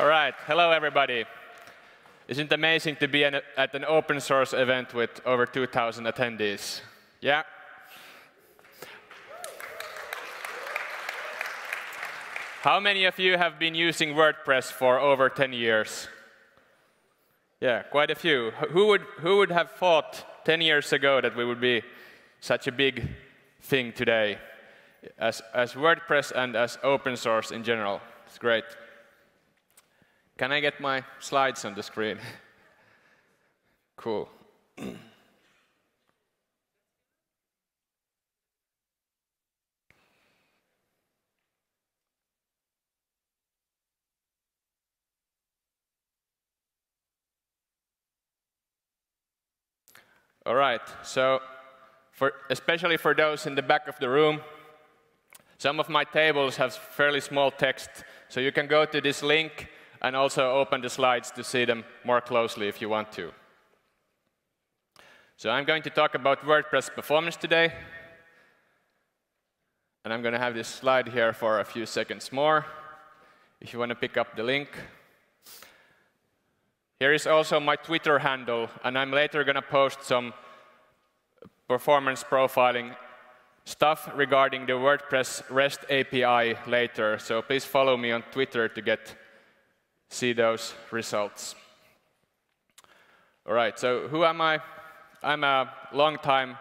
All right, hello everybody. Isn't it amazing to be an, at an open source event with over 2,000 attendees? Yeah? How many of you have been using WordPress for over 10 years? Yeah, quite a few. Who would, who would have thought 10 years ago that we would be such a big thing today as, as WordPress and as open source in general? It's great. Can I get my slides on the screen? cool. All right, so for, especially for those in the back of the room, some of my tables have fairly small text, so you can go to this link and also open the slides to see them more closely if you want to. So I'm going to talk about WordPress performance today. And I'm going to have this slide here for a few seconds more, if you want to pick up the link. Here is also my Twitter handle, and I'm later going to post some performance profiling stuff regarding the WordPress REST API later. So please follow me on Twitter to get see those results. All right, so who am I? I'm a long-time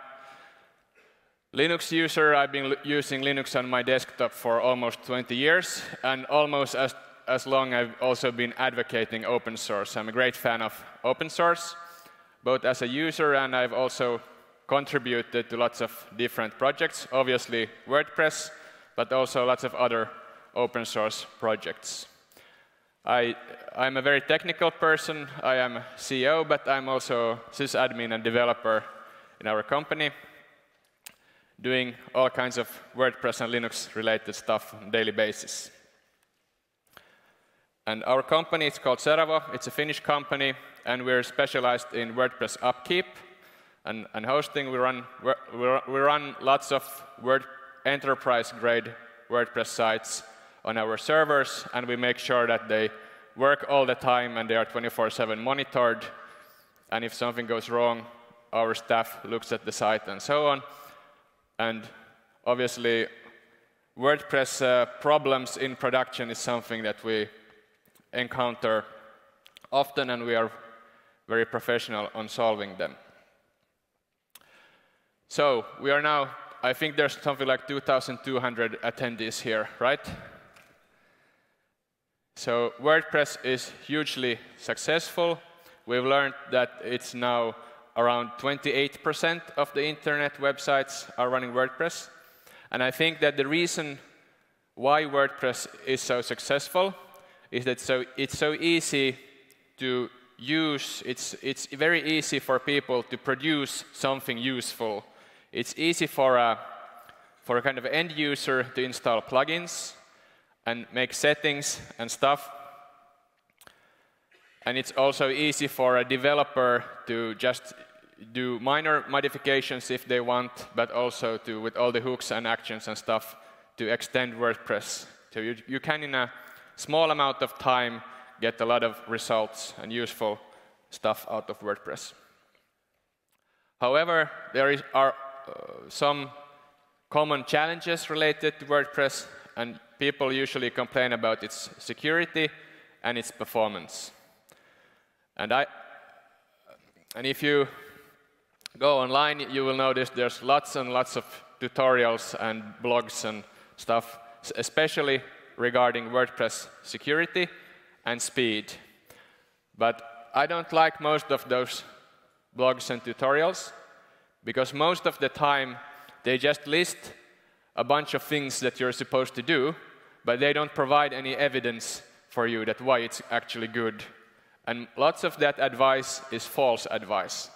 Linux user. I've been using Linux on my desktop for almost 20 years, and almost as, as long I've also been advocating open source. I'm a great fan of open source, both as a user and I've also contributed to lots of different projects, obviously WordPress, but also lots of other open source projects. I, I'm a very technical person. I am CEO, but I'm also sysadmin and developer in our company, doing all kinds of WordPress and Linux-related stuff on a daily basis. And our company is called Seravo. It's a Finnish company, and we're specialized in WordPress upkeep and, and hosting. We run, we run lots of Word, enterprise-grade WordPress sites on our servers, and we make sure that they work all the time and they are 24-7 monitored. And if something goes wrong, our staff looks at the site and so on. And obviously, WordPress uh, problems in production is something that we encounter often, and we are very professional on solving them. So we are now, I think there's something like 2,200 attendees here, right? So WordPress is hugely successful. We've learned that it's now around 28% of the internet websites are running WordPress. And I think that the reason why WordPress is so successful is that so it's so easy to use, it's, it's very easy for people to produce something useful. It's easy for a, for a kind of end user to install plugins and make settings and stuff. And it's also easy for a developer to just do minor modifications if they want, but also to, with all the hooks and actions and stuff, to extend WordPress. So you, you can, in a small amount of time, get a lot of results and useful stuff out of WordPress. However, there is, are uh, some common challenges related to WordPress, and people usually complain about its security and its performance. And, I, and if you go online, you will notice there's lots and lots of tutorials and blogs and stuff, especially regarding WordPress security and speed. But I don't like most of those blogs and tutorials because most of the time they just list a bunch of things that you're supposed to do but they don't provide any evidence for you that why it's actually good. And lots of that advice is false advice.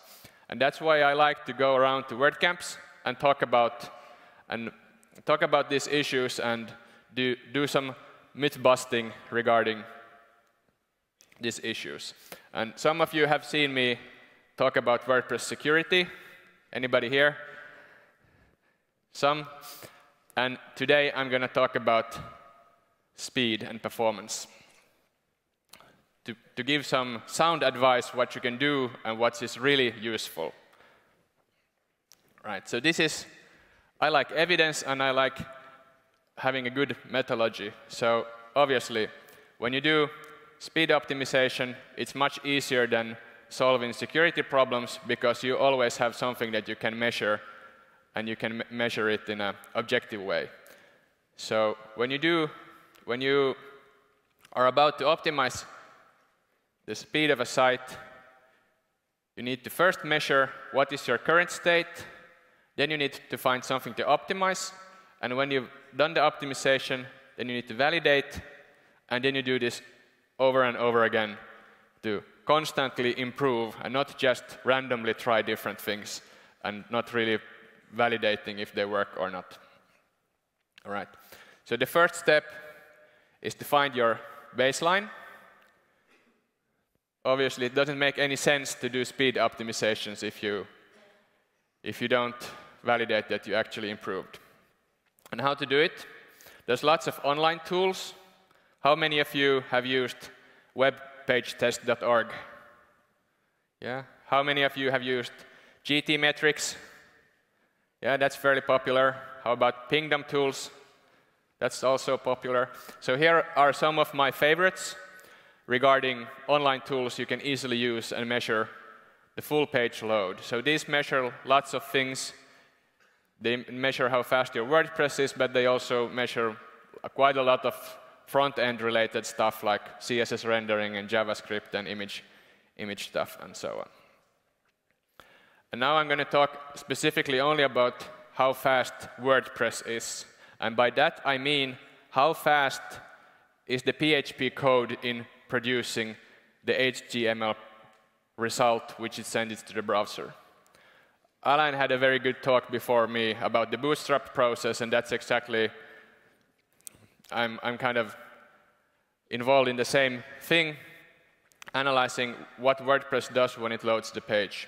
And that's why I like to go around to WordCamps and talk about and talk about these issues and do, do some myth busting regarding these issues. And some of you have seen me talk about WordPress security. Anybody here? Some. And today I'm going to talk about speed and performance. to, to give some sound advice what you can do and what is really useful. Right, so this is, I like evidence and I like having a good methodology. So obviously, when you do speed optimization, it's much easier than solving security problems because you always have something that you can measure and you can measure it in an objective way. So when you do, when you are about to optimize the speed of a site, you need to first measure what is your current state, then you need to find something to optimize, and when you've done the optimization, then you need to validate, and then you do this over and over again to constantly improve and not just randomly try different things and not really validating if they work or not. All right. So the first step is to find your baseline. Obviously, it doesn't make any sense to do speed optimizations if you, if you don't validate that you actually improved. And how to do it? There's lots of online tools. How many of you have used webpagetest.org? Yeah. How many of you have used GTmetrix? Yeah, that's fairly popular. How about pingdom tools? That's also popular. So here are some of my favorites regarding online tools you can easily use and measure the full page load. So these measure lots of things. They measure how fast your WordPress is, but they also measure quite a lot of front-end related stuff like CSS rendering and JavaScript and image, image stuff and so on. And now I'm going to talk specifically only about how fast WordPress is. And by that I mean how fast is the PHP code in producing the HTML result which it sends to the browser. Alain had a very good talk before me about the bootstrap process, and that's exactly, I'm, I'm kind of involved in the same thing, analyzing what WordPress does when it loads the page.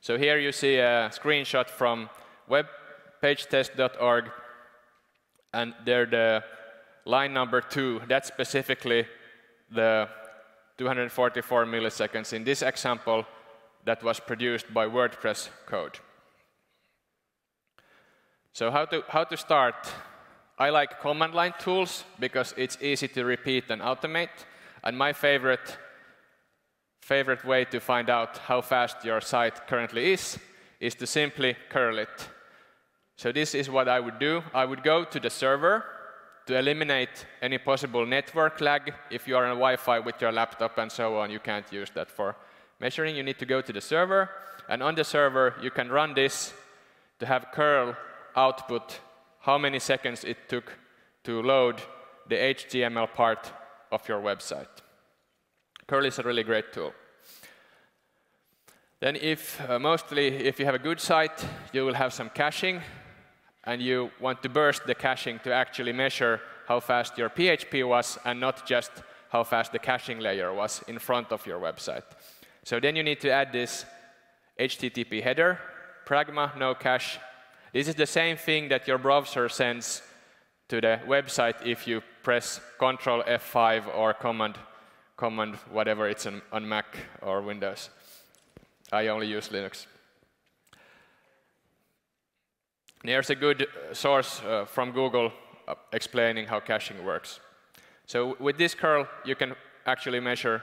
So here you see a screenshot from webpagetest.org, and there the line number two, that's specifically the 244 milliseconds. In this example, that was produced by WordPress code. So how to, how to start? I like command line tools because it's easy to repeat and automate. And my favorite favorite way to find out how fast your site currently is, is to simply curl it. So this is what I would do. I would go to the server to eliminate any possible network lag. If you are on Wi-Fi with your laptop and so on, you can't use that for measuring. You need to go to the server, and on the server, you can run this to have curl output how many seconds it took to load the HTML part of your website. Curl is a really great tool. Then if, uh, mostly, if you have a good site, you will have some caching, and you want to burst the caching to actually measure how fast your PHP was, and not just how fast the caching layer was in front of your website. So then you need to add this HTTP header, pragma no cache. This is the same thing that your browser sends to the website if you press Control F5 or Command command, whatever it's on, on Mac or Windows. I only use Linux. There's a good source uh, from Google uh, explaining how caching works. So with this curl, you can actually measure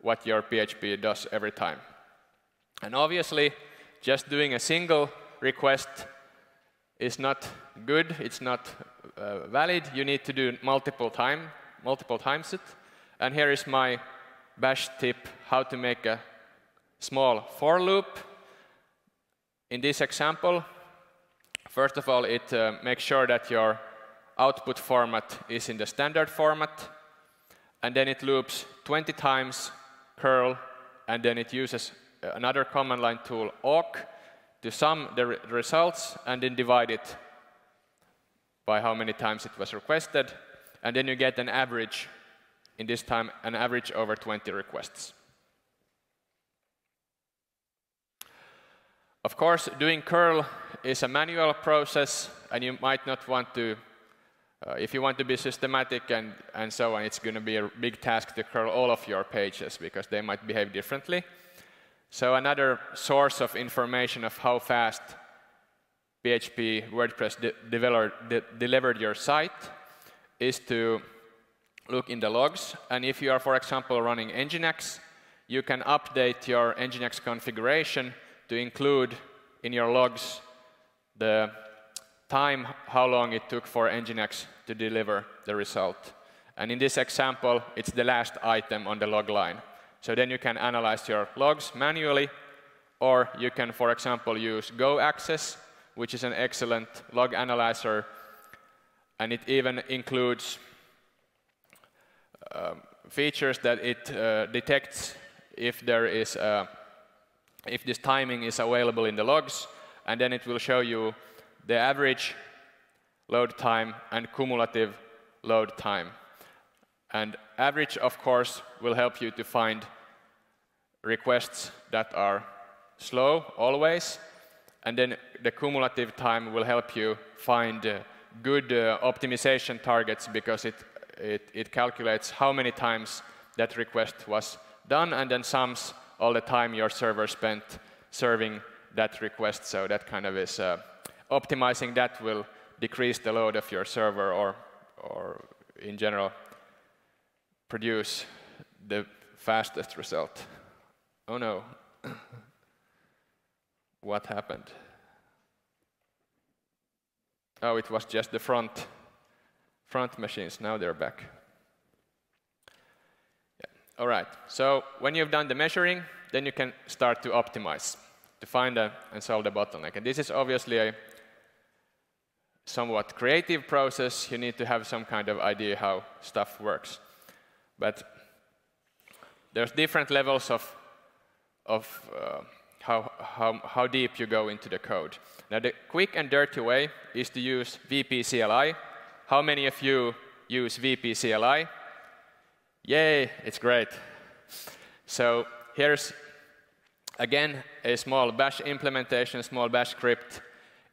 what your PHP does every time. And obviously, just doing a single request is not good, it's not uh, valid. You need to do multiple time, multiple times it. And here is my bash tip, how to make a small for loop. In this example, first of all, it uh, makes sure that your output format is in the standard format, and then it loops 20 times curl, and then it uses another command line tool, awk, to sum the re results and then divide it by how many times it was requested, and then you get an average in this time an average over 20 requests. Of course, doing curl is a manual process, and you might not want to Uh, if you want to be systematic and, and so on, it's going to be a big task to curl all of your pages because they might behave differently. So another source of information of how fast PHP WordPress de de delivered your site is to look in the logs. And if you are, for example, running Nginx, you can update your Nginx configuration to include in your logs the time, how long it took for Nginx to deliver the result. And in this example, it's the last item on the log line. So then you can analyze your logs manually, or you can, for example, use GoAccess, which is an excellent log analyzer, and it even includes features that it uh, detects if there is a, if this timing is available in the logs, and then it will show you the average load time and cumulative load time. And average, of course, will help you to find requests that are slow always. And then the cumulative time will help you find uh, good uh, optimization targets because it, it, it calculates how many times that request was done and then sums all the time your server spent serving that request. So that kind of is uh, optimizing that will decrease the load of your server or, or in general, produce the fastest result. Oh no. what happened? Oh, it was just the front, front machines. Now they're back. Yeah. All right. So when you've done the measuring, then you can start to optimize to find a, and solve the bottleneck. And this is obviously a somewhat creative process, you need to have some kind of idea how stuff works. But there's different levels of, of uh, how, how, how deep you go into the code. Now, the quick and dirty way is to use WP CLI. How many of you use WP CLI? Yay, it's great. So here's, again, a small bash implementation, small bash script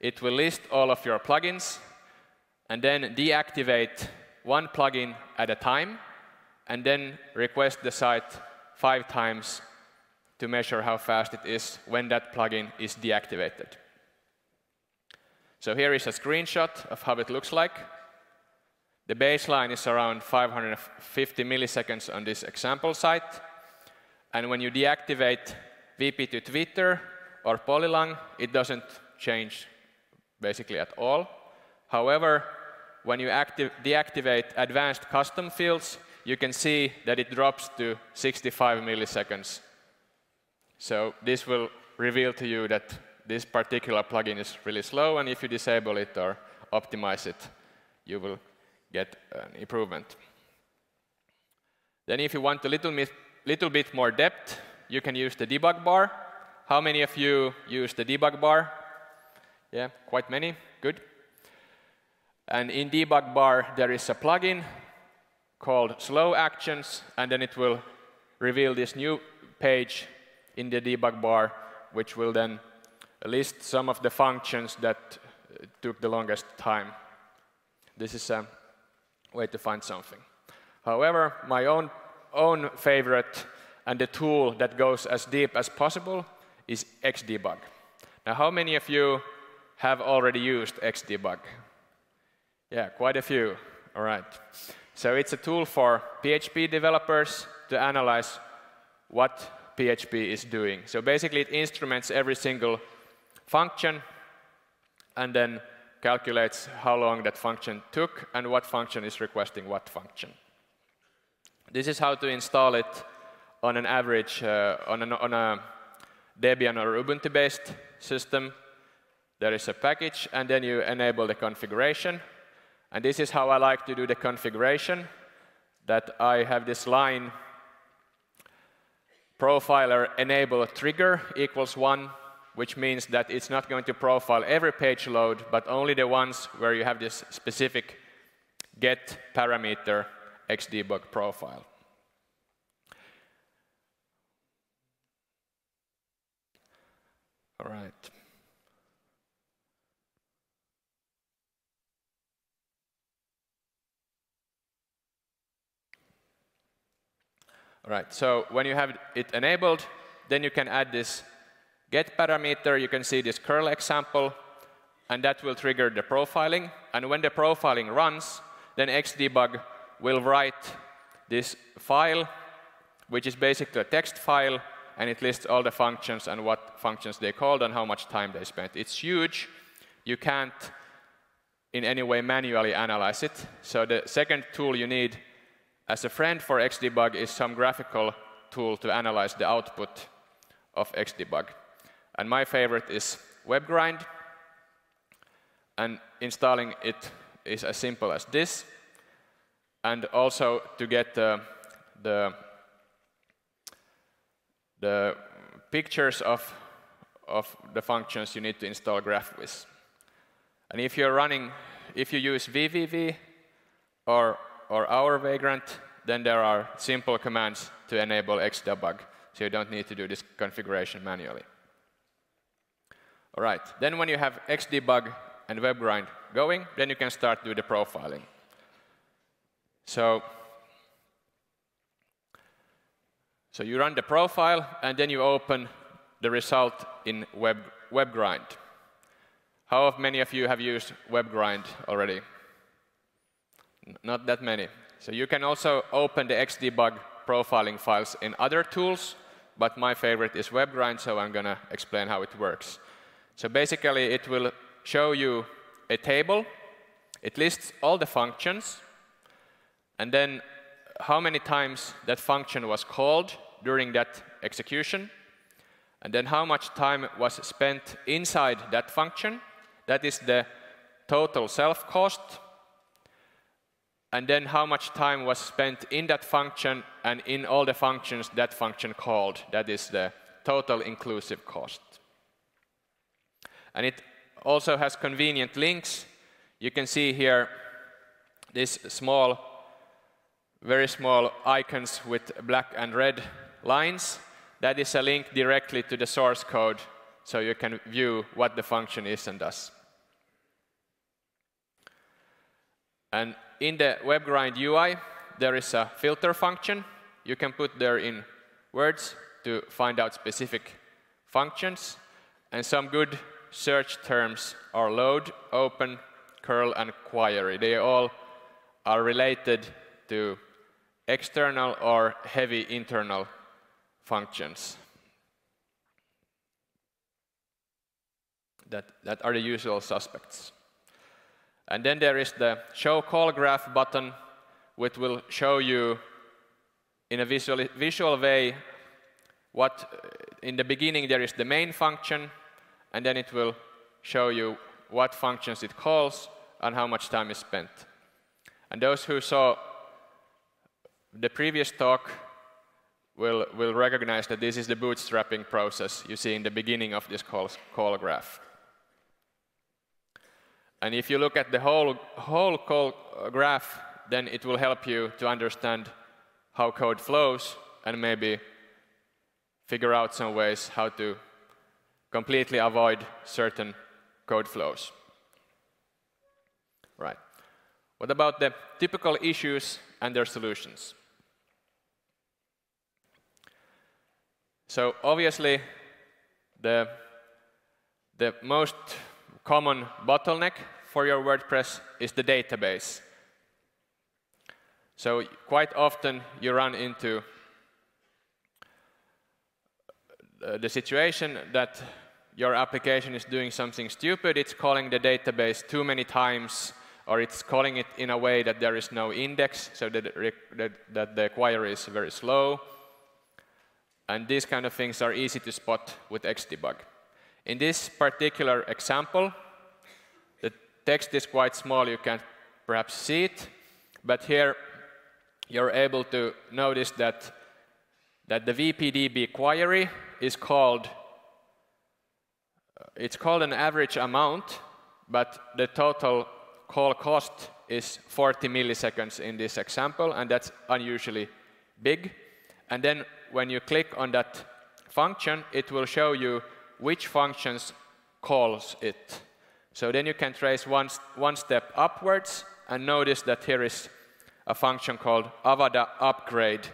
it will list all of your plugins and then deactivate one plugin at a time and then request the site five times to measure how fast it is when that plugin is deactivated. So here is a screenshot of how it looks like. The baseline is around 550 milliseconds on this example site. And when you deactivate WP to Twitter or Polylang, it doesn't change basically at all. However, when you deactivate advanced custom fields, you can see that it drops to 65 milliseconds. So this will reveal to you that this particular plugin is really slow, and if you disable it or optimize it, you will get an improvement. Then if you want a little, little bit more depth, you can use the debug bar. How many of you use the debug bar? Yeah, quite many. Good. And in debug bar, there is a plugin called Slow Actions, and then it will reveal this new page in the debug bar, which will then list some of the functions that uh, took the longest time. This is a way to find something. However, my own, own favorite and the tool that goes as deep as possible is Xdebug. Now, how many of you have already used Xdebug? Yeah, quite a few. All right. So it's a tool for PHP developers to analyze what PHP is doing. So basically, it instruments every single function and then calculates how long that function took and what function is requesting what function. This is how to install it on an average, uh, on, an, on a Debian or Ubuntu-based system there is a package, and then you enable the configuration. And this is how I like to do the configuration, that I have this line profiler enable trigger equals 1, which means that it's not going to profile every page load, but only the ones where you have this specific get parameter xdebug profile. All right. All right, so when you have it enabled, then you can add this get parameter. You can see this curl example, and that will trigger the profiling. And when the profiling runs, then Xdebug will write this file, which is basically a text file, and it lists all the functions and what functions they called and how much time they spent. It's huge. You can't in any way manually analyze it. So the second tool you need as a friend for Xdebug is some graphical tool to analyze the output of Xdebug. And my favorite is WebGrind. And installing it is as simple as this. And also to get uh, the the pictures of, of the functions you need to install GraphViz. And if you're running, if you use VVV or, or our Vagrant, then there are simple commands to enable Xdebug, so you don't need to do this configuration manually. All right, then when you have Xdebug and WebGrind going, then you can start do the profiling. So So you run the profile, and then you open the result in Web, WebGrind. How many of you have used WebGrind already? N not that many. So you can also open the Xdebug profiling files in other tools, but my favorite is WebGrind, so I'm going to explain how it works. So basically, it will show you a table. It lists all the functions, and then how many times that function was called during that execution, and then how much time was spent inside that function. That is the total self cost. And then how much time was spent in that function and in all the functions that function called. That is the total inclusive cost. And it also has convenient links. You can see here this small, very small icons with black and red lines, that is a link directly to the source code, so you can view what the function is and does. And in the WebGrind UI, there is a filter function. You can put there in words to find out specific functions. And some good search terms are load, open, curl, and query. They all are related to external or heavy internal functions. That, that are the usual suspects. And then there is the show call graph button, which will show you in a visual, visual way what, in the beginning there is the main function, and then it will show you what functions it calls and how much time is spent. And those who saw the previous talk will, will recognize that this is the bootstrapping process you see in the beginning of this call, call graph. And if you look at the whole, whole call graph, then it will help you to understand how code flows and maybe figure out some ways how to completely avoid certain code flows. Right. What about the typical issues and their solutions? So obviously, the, the most common bottleneck for your WordPress is the database. So quite often you run into Uh, the situation that your application is doing something stupid, it's calling the database too many times, or it's calling it in a way that there is no index, so that, that, that the query is very slow, and these kind of things are easy to spot with Xdebug. In this particular example, the text is quite small, you can't perhaps see it, but here you're able to notice that, that the WPDB query is called, uh, it's called an average amount, but the total call cost is 40 milliseconds in this example, and that's unusually big. And then when you click on that function, it will show you which functions calls it. So then you can trace one, one step upwards and notice that here is a function called avada upgrade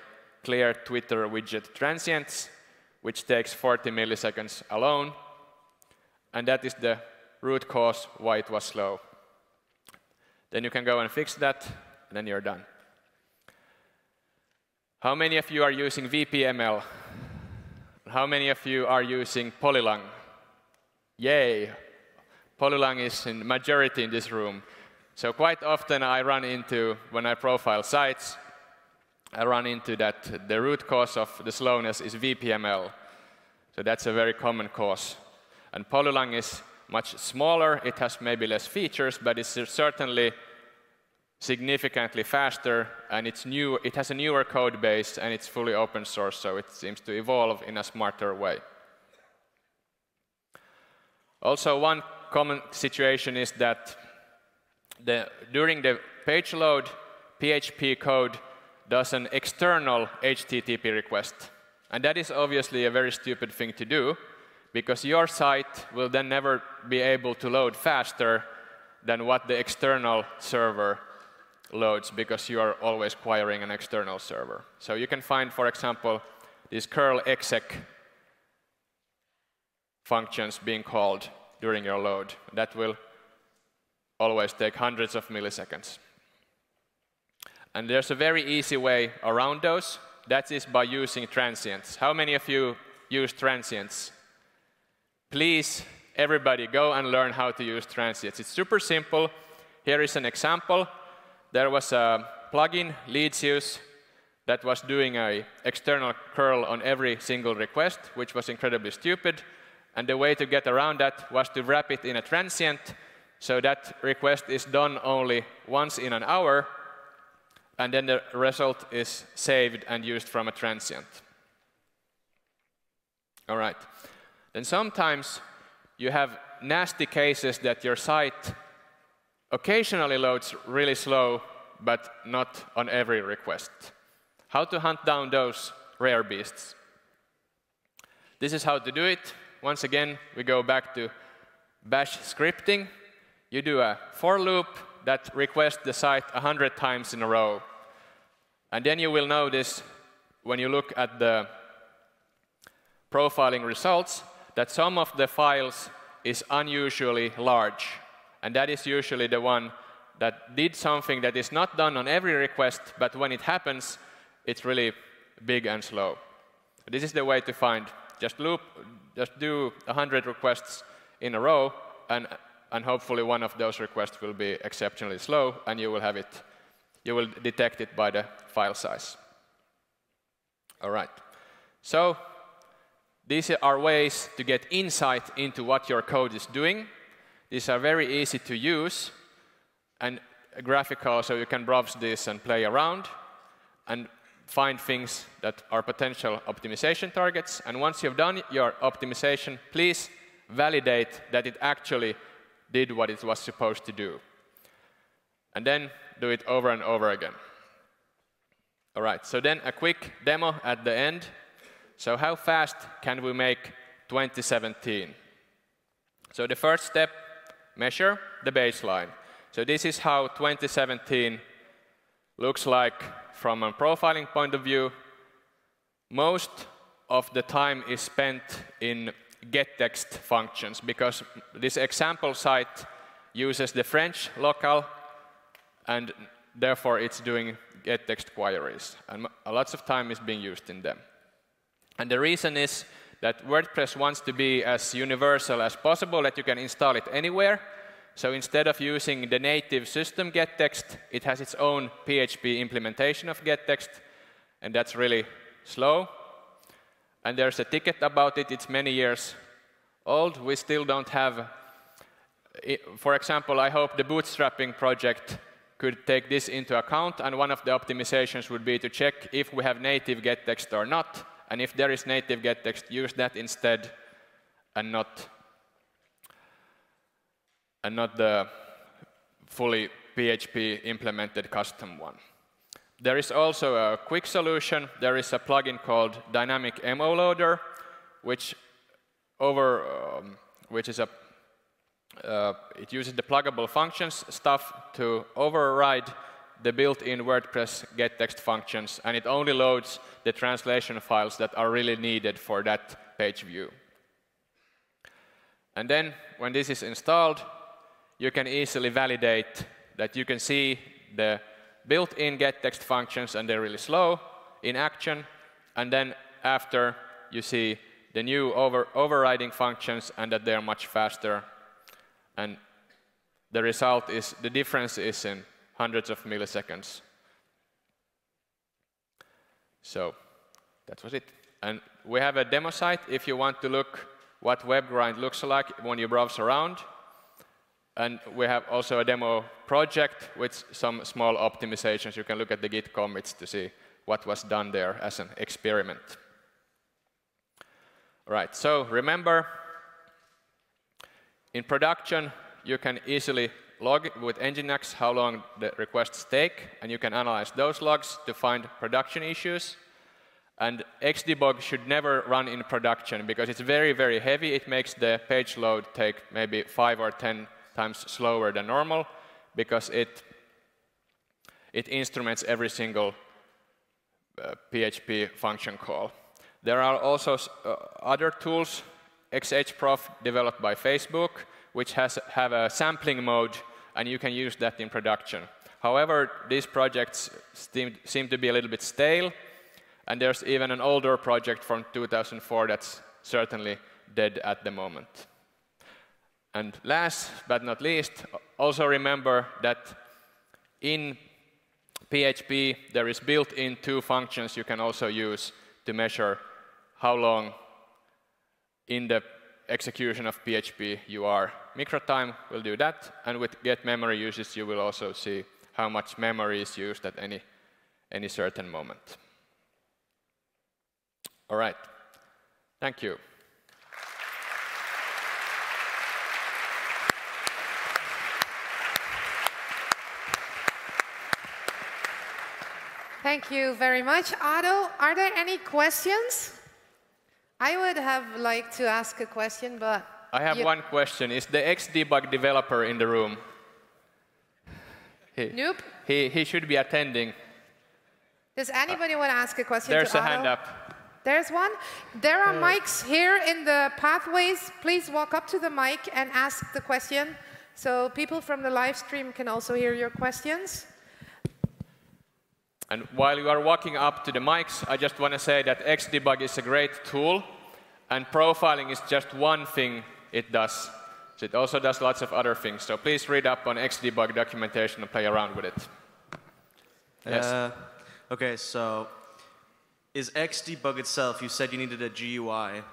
clear Twitter widget transients, which takes 40 milliseconds alone. And that is the root cause why it was slow. Then you can go and fix that, and then you're done. How many of you are using WPML? How many of you are using Polylang? Yay! Polylang is in majority in this room. So quite often I run into, when I profile sites, I run into that the root cause of the slowness is WPML. So that's a very common cause. And Polylang is much smaller, it has maybe less features, but it's certainly significantly faster, and it's new, it has a newer code base, and it's fully open source, so it seems to evolve in a smarter way. Also, one common situation is that the, during the page load, PHP code does an external HTTP request. And that is obviously a very stupid thing to do, because your site will then never be able to load faster than what the external server loads because you are always querying an external server. So you can find, for example, these curl exec functions being called during your load. That will always take hundreds of milliseconds. And there's a very easy way around those. That is by using transients. How many of you use transients? Please, everybody, go and learn how to use transients. It's super simple. Here is an example there was a plugin, Leadsuse, that was doing an external curl on every single request, which was incredibly stupid. And the way to get around that was to wrap it in a transient, so that request is done only once in an hour, and then the result is saved and used from a transient. All right. Then sometimes you have nasty cases that your site occasionally loads really slow, but not on every request. How to hunt down those rare beasts? This is how to do it. Once again, we go back to bash scripting. You do a for loop that request the site 100 times in a row. And then you will notice when you look at the profiling results that some of the files is unusually large. And that is usually the one that did something that is not done on every request, but when it happens, it's really big and slow. This is the way to find. Just loop, just do 100 requests in a row, and, and hopefully one of those requests will be exceptionally slow, and you will have it, you will detect it by the file size. All right. So these are ways to get insight into what your code is doing these are very easy to use and graphical, so you can browse this and play around and find things that are potential optimization targets. And once you've done your optimization, please validate that it actually did what it was supposed to do. And then do it over and over again. All right, so then a quick demo at the end. So how fast can we make 2017? So the first step measure the baseline. So this is how 2017 looks like from a profiling point of view. Most of the time is spent in getText functions because this example site uses the French local and therefore it's doing getText queries. And lots of time is being used in them. And the reason is that WordPress wants to be as universal as possible, that you can install it anywhere. So instead of using the native system getText, it has its own PHP implementation of getText, and that's really slow. And there's a ticket about it, it's many years old. We still don't have, for example, I hope the bootstrapping project could take this into account, and one of the optimizations would be to check if we have native getText or not, and if there is native getText, use that instead and not, and not the fully PHP implemented custom one. There is also a quick solution. There is a plugin called Dynamic MO Loader, which over, um, which is a uh, it uses the pluggable functions stuff to override the built-in WordPress getText functions, and it only loads the translation files that are really needed for that page view. And then, when this is installed, you can easily validate that you can see the built-in getText functions, and they're really slow in action. And then after, you see the new over overriding functions, and that they're much faster. And the result is, the difference is in hundreds of milliseconds. So that was it. And we have a demo site if you want to look what WebGrind looks like when you browse around. And we have also a demo project with some small optimizations. You can look at the Git commits to see what was done there as an experiment. All right, so remember, in production, you can easily log with Nginx how long the requests take, and you can analyze those logs to find production issues. And Xdebug should never run in production because it's very, very heavy. It makes the page load take maybe five or 10 times slower than normal because it, it instruments every single uh, PHP function call. There are also uh, other tools, XHProf developed by Facebook, which has have a sampling mode, and you can use that in production. However, these projects seem, seem to be a little bit stale, and there's even an older project from 2004 that's certainly dead at the moment. And last but not least, also remember that in PHP, there is built-in two functions you can also use to measure how long in the execution of PHP you are. microtime will do that, and with get memory uses, you will also see how much memory is used at any, any certain moment. All right. Thank you. Thank you very much. Otto, are there any questions? I would have liked to ask a question, but... I have one question. Is the Xdebug developer in the room? He, nope. He, he should be attending. Does anybody uh, want to ask a question There's a Otto? hand up. There's one. There are uh, mics here in the pathways. Please walk up to the mic and ask the question so people from the live stream can also hear your questions. And while you are walking up to the mics, I just want to say that Xdebug is a great tool, and profiling is just one thing it does. So it also does lots of other things. So please read up on Xdebug documentation and play around with it. Yes. Uh, okay, so is Xdebug itself, you said you needed a GUI.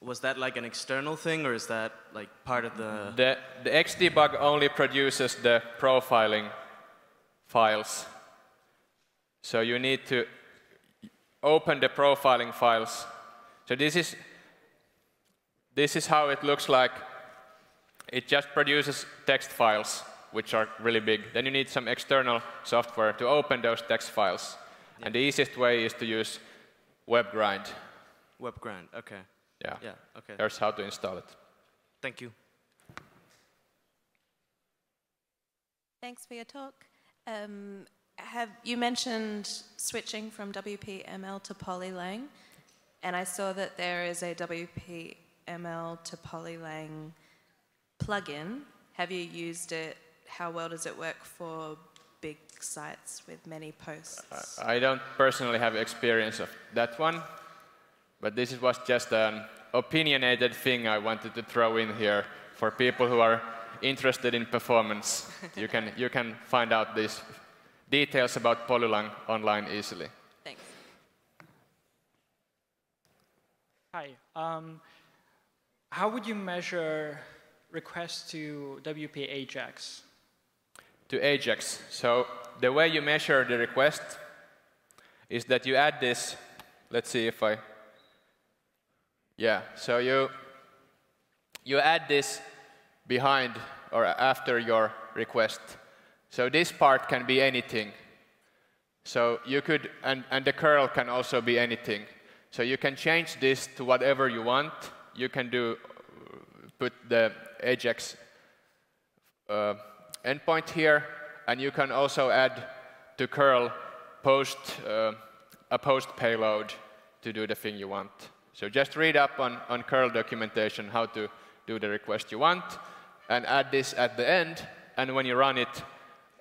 Was that like an external thing, or is that like part of the... The, the Xdebug only produces the profiling files. So you need to open the profiling files. So this is, this is how it looks like. It just produces text files, which are really big. Then you need some external software to open those text files. Yeah. And the easiest way is to use WebGrind. WebGrind, okay. Yeah. Yeah, okay. Here's how to install it. Thank you. Thanks for your talk. Um, have you mentioned switching from WPML to Polylang, and I saw that there is a WPML to Polylang plugin. Have you used it? How well does it work for big sites with many posts? I don't personally have experience of that one, but this was just an opinionated thing I wanted to throw in here for people who are interested in performance. you can you can find out this details about Polylang online easily. Thanks. Hi. Um, how would you measure requests to WP Ajax? To Ajax. So the way you measure the request is that you add this. Let's see if I. Yeah. So you you add this behind or after your request. So this part can be anything. So you could, and, and the curl can also be anything. So you can change this to whatever you want. You can do, put the Ajax uh, endpoint here, and you can also add to curl post, uh, a post payload to do the thing you want. So just read up on, on curl documentation how to do the request you want, and add this at the end, and when you run it,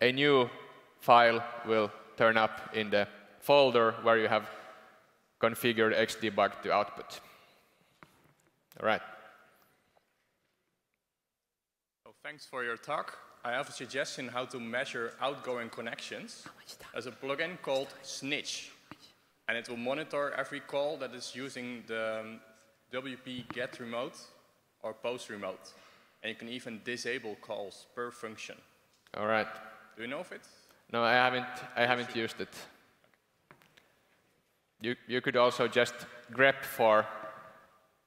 a new file will turn up in the folder where you have configured Xdebug to output. All right. So thanks for your talk. I have a suggestion how to measure outgoing connections. There's a plugin called Snitch, and it will monitor every call that is using the um, WP get remote or post remote. And you can even disable calls per function. All right. Do you know of it? No, I haven't, I haven't used it. You, you could also just grep for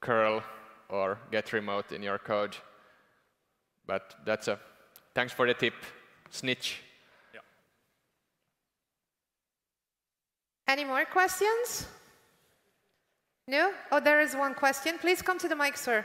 curl or get remote in your code. But that's a, thanks for the tip, snitch. Yeah. Any more questions? No? Oh, there is one question. Please come to the mic, sir.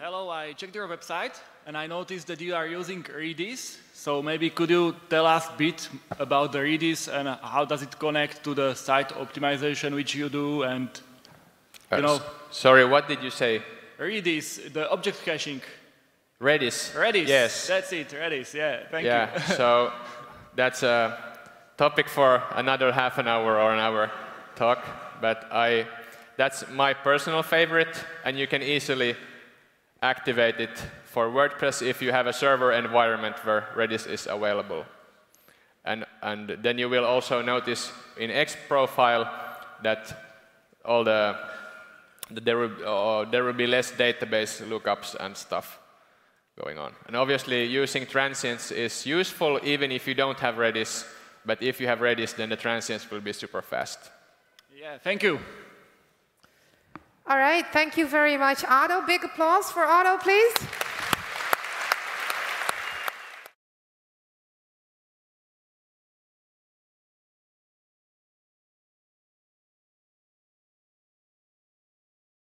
Hello, I checked your website and I noticed that you are using Redis. So maybe could you tell us a bit about the Redis and how does it connect to the site optimization which you do and you Uh, know sorry, what did you say? Redis, the object caching. Redis? Redis. Yes. That's it, Redis. Yeah, thank yeah, you. so that's a topic for another half an hour or an hour talk. But I, that's my personal favorite, and you can easily activate it for WordPress if you have a server environment where Redis is available. And, and then you will also notice in X profile that all the, that there, will, uh, there will be less database lookups and stuff going on. And obviously using transients is useful even if you don't have Redis, but if you have Redis then the transients will be super fast. yeah, thank you. All right, thank you very much, Otto. Big applause for Otto, please.